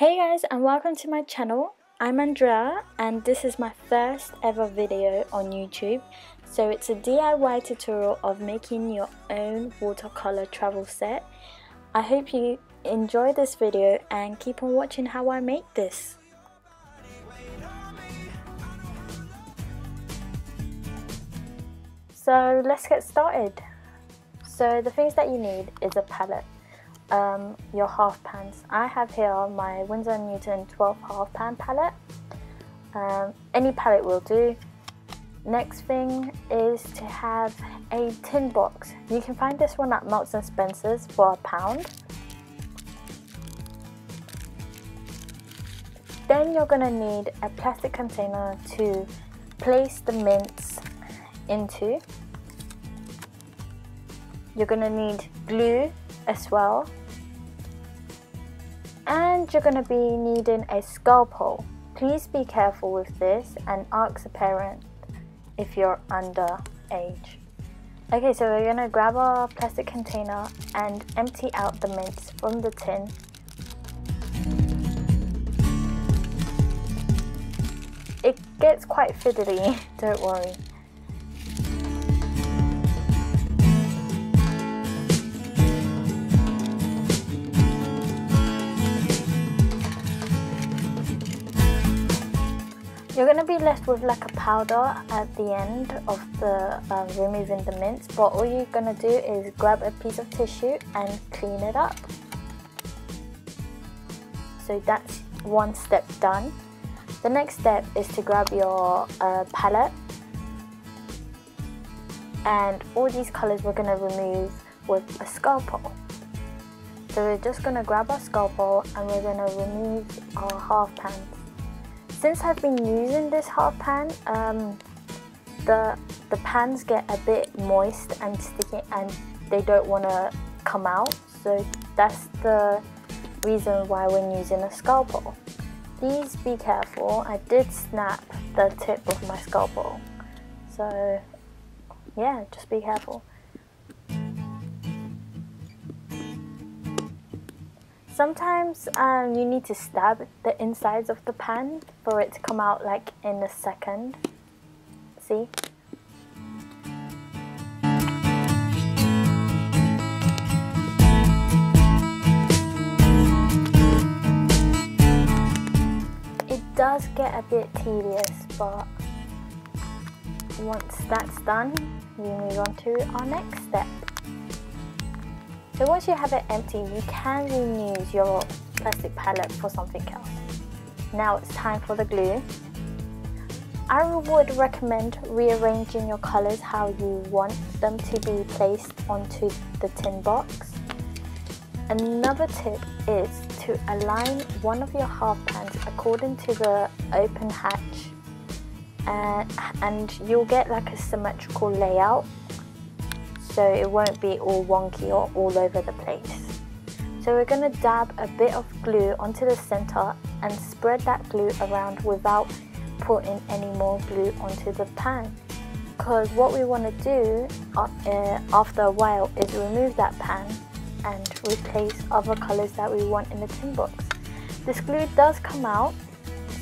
Hey guys and welcome to my channel. I'm Andrea and this is my first ever video on YouTube. So it's a DIY tutorial of making your own watercolor travel set. I hope you enjoy this video and keep on watching how I make this. So let's get started. So the things that you need is a palette um, your half pans. I have here my Winsor & Newton 12 half pan palette. Um, any palette will do. Next thing is to have a tin box. You can find this one at Marks & Spencer's for a pound. Then you're going to need a plastic container to place the mints into. You're going to need glue as well and you're going to be needing a scalpel. Please be careful with this and ask a parent if you're under age. Okay, so we're going to grab our plastic container and empty out the mints from the tin. It gets quite fiddly, don't worry. You're going to be left with like a powder at the end of the uh, removing the mints but all you're going to do is grab a piece of tissue and clean it up. So that's one step done. The next step is to grab your uh, palette and all these colors we're going to remove with a scalpel. So we're just going to grab our scalpel and we're going to remove our half pans since I've been using this half pan, um, the the pans get a bit moist and sticky and they don't want to come out. So that's the reason why when using a scalpel. Please be careful. I did snap the tip of my scalpel. So yeah, just be careful. Sometimes um, you need to stab the insides of the pan for it to come out like in a second. See? It does get a bit tedious, but once that's done, we move on to our next step. So once you have it empty, you can reuse your plastic palette for something else. Now it's time for the glue. I would recommend rearranging your colors how you want them to be placed onto the tin box. Another tip is to align one of your half pans according to the open hatch uh, and you'll get like a symmetrical layout so it won't be all wonky or all over the place. So we're going to dab a bit of glue onto the center and spread that glue around without putting any more glue onto the pan. Because what we want to do uh, after a while is remove that pan and replace other colors that we want in the tin box. This glue does come out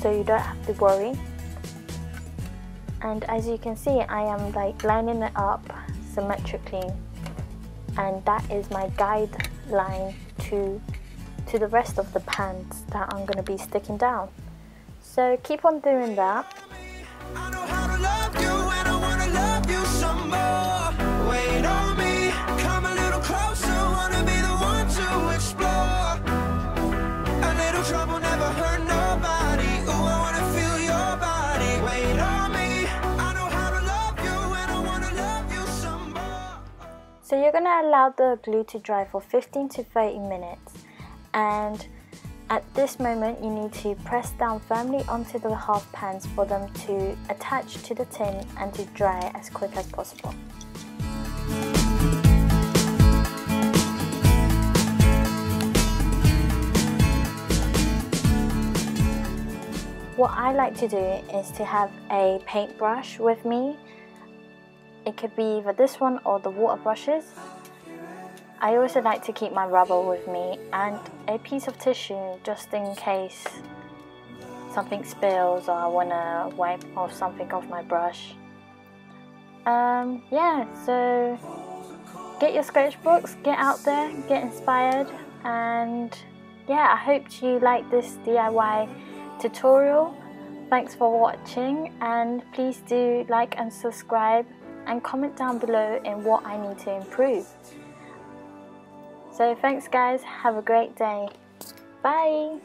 so you don't have to worry. And as you can see I am like lining it up symmetrically and that is my guideline to to the rest of the pans that I'm going to be sticking down. So keep on doing that. So you're going to allow the glue to dry for 15 to 30 minutes and at this moment you need to press down firmly onto the half pans for them to attach to the tin and to dry as quick as possible. What I like to do is to have a paintbrush with me it could be either this one or the water brushes. I also like to keep my rubber with me and a piece of tissue just in case something spills or I want to wipe off something off my brush. Um, yeah, so get your sketchbooks, get out there, get inspired, and yeah, I hope you like this DIY tutorial. Thanks for watching, and please do like and subscribe and comment down below in what I need to improve. So thanks guys, have a great day. Bye!